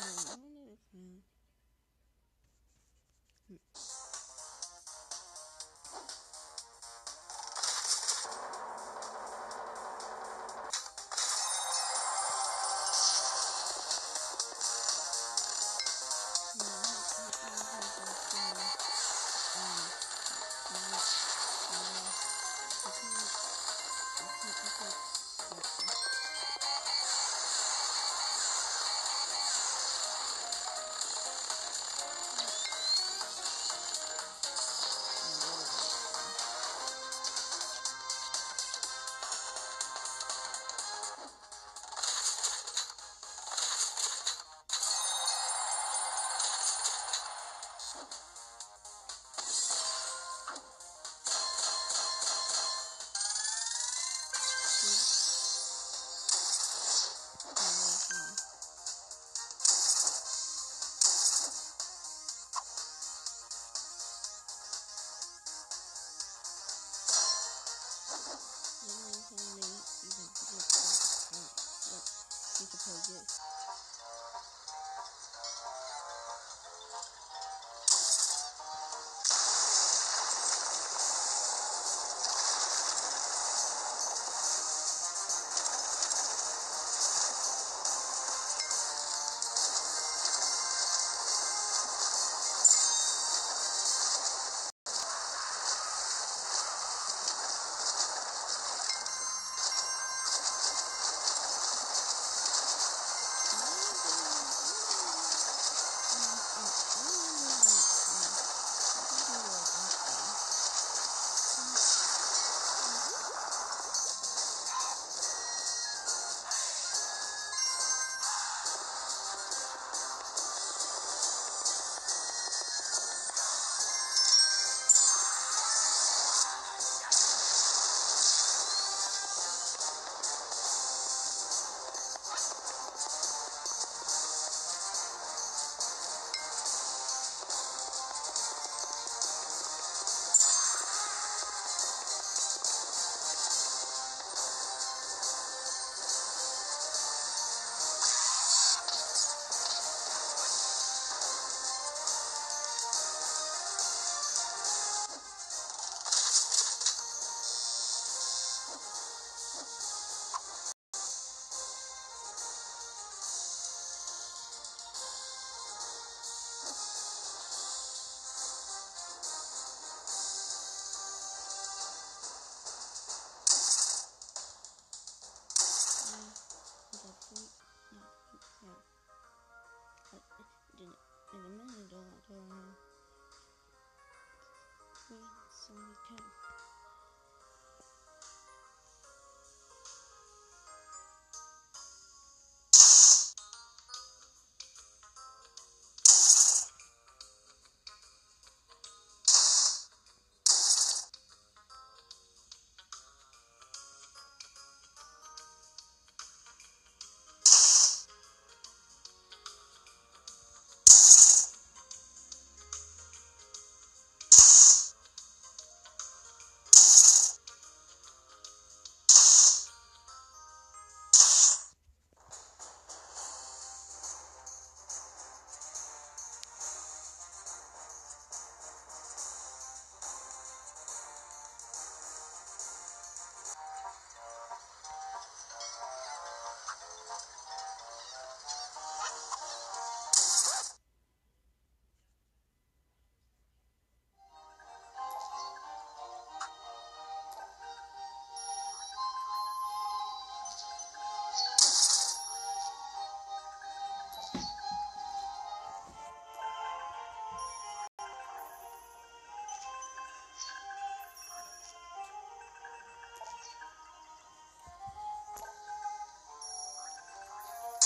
嗯嗯嗯。